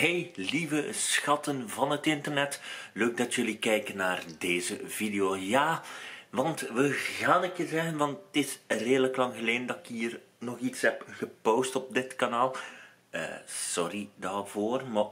Hey lieve schatten van het internet, leuk dat jullie kijken naar deze video. Ja, want we gaan een keer zeggen, want het is redelijk lang geleden dat ik hier nog iets heb gepost op dit kanaal. Uh, sorry daarvoor, maar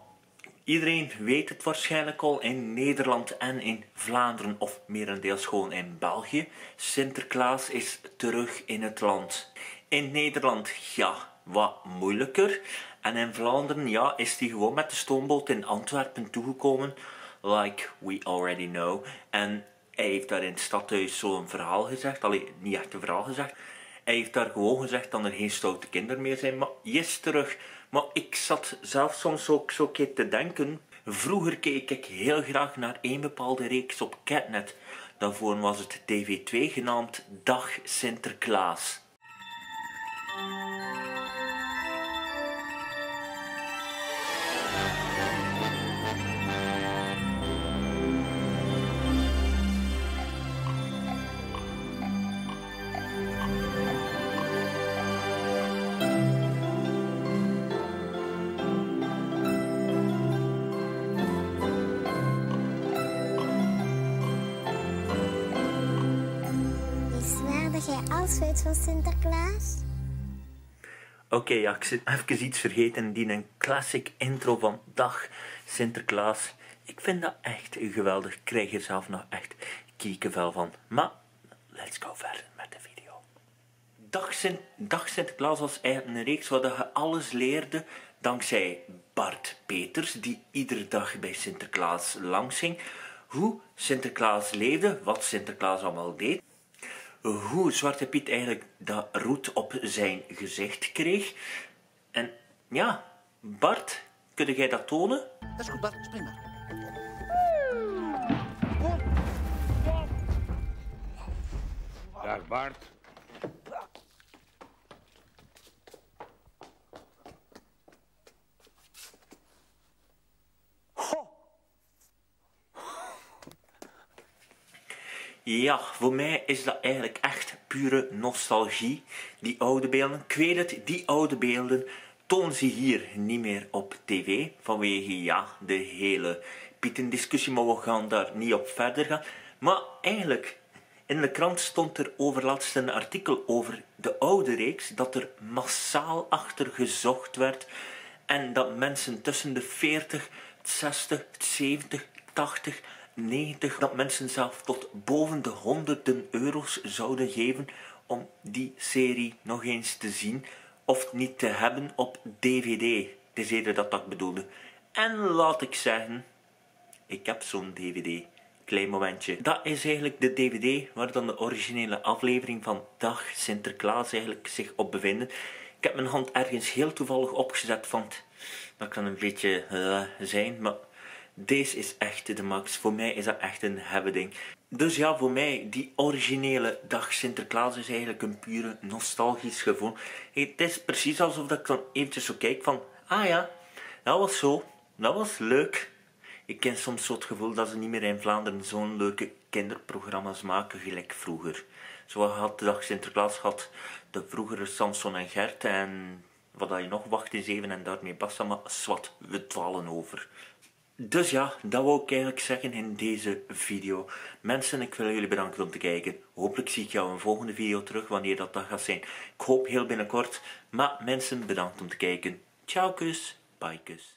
iedereen weet het waarschijnlijk al in Nederland en in Vlaanderen, of merendeels gewoon in België. Sinterklaas is terug in het land. In Nederland, ja, wat moeilijker. En in Vlaanderen, ja, is hij gewoon met de stoomboot in Antwerpen toegekomen. Like we already know. En hij heeft daar in het stadhuis zo'n verhaal gezegd. Alleen niet echt een verhaal gezegd. Hij heeft daar gewoon gezegd dat er geen stoute kinderen meer zijn. Maar je is terug. Maar ik zat zelf soms ook zo keer te denken. Vroeger keek ik heel graag naar één bepaalde reeks op Catnet. Daarvoor was het TV2 genaamd Dag Sinterklaas. Jij alles weet van Sinterklaas? Oké, ja, ik zit even iets vergeten. Die een classic intro van Dag Sinterklaas. Ik vind dat echt geweldig. Ik krijg er zelf nog echt kiekenvel van. Maar, let's go verder met de video. Dag, Dag Sinterklaas was eigenlijk een reeks waar je alles leerde dankzij Bart Peters, die iedere dag bij Sinterklaas langs ging. Hoe Sinterklaas leefde, wat Sinterklaas allemaal deed hoe Zwarte Piet eigenlijk dat roet op zijn gezicht kreeg. En ja, Bart, kun jij dat tonen? Dat is goed, Bart. Spring maar. Dag Bart. Ja, voor mij is dat eigenlijk echt pure nostalgie. Die oude beelden. Ik weet het, die oude beelden tonen ze hier niet meer op tv. Vanwege, ja, de hele Pieten-discussie, maar we gaan daar niet op verder gaan. Maar eigenlijk, in de krant stond er overlaatst een artikel over de oude reeks, dat er massaal achter gezocht werd en dat mensen tussen de 40, 60, 70, 80 90 dat mensen zelf tot boven de honderden euro's zouden geven om die serie nog eens te zien of niet te hebben op DVD. Het is dat dat bedoelde. En laat ik zeggen, ik heb zo'n DVD. Klein momentje. Dat is eigenlijk de DVD waar dan de originele aflevering van Dag Sinterklaas eigenlijk zich op bevinden. Ik heb mijn hand ergens heel toevallig opgezet, van dat kan een beetje uh, zijn, maar deze is echt de max. Voor mij is dat echt een ding. Dus ja, voor mij, die originele dag Sinterklaas is eigenlijk een pure nostalgisch gevoel. het is precies alsof ik dan eventjes zo kijk van, ah ja, dat was zo, dat was leuk. Ik ken soms zo het gevoel dat ze niet meer in Vlaanderen zo'n leuke kinderprogramma's maken gelijk vroeger. Zo had de dag Sinterklaas gehad, de vroegere Samson en Gert en wat had je nog, Wacht eens even en daarmee basta, maar swat, we dwalen over. Dus ja, dat wou ik eigenlijk zeggen in deze video. Mensen, ik wil jullie bedanken om te kijken. Hopelijk zie ik jou in een volgende video terug, wanneer dat, dat gaat zijn. Ik hoop heel binnenkort. Maar mensen, bedankt om te kijken. Ciao kus, bye kus.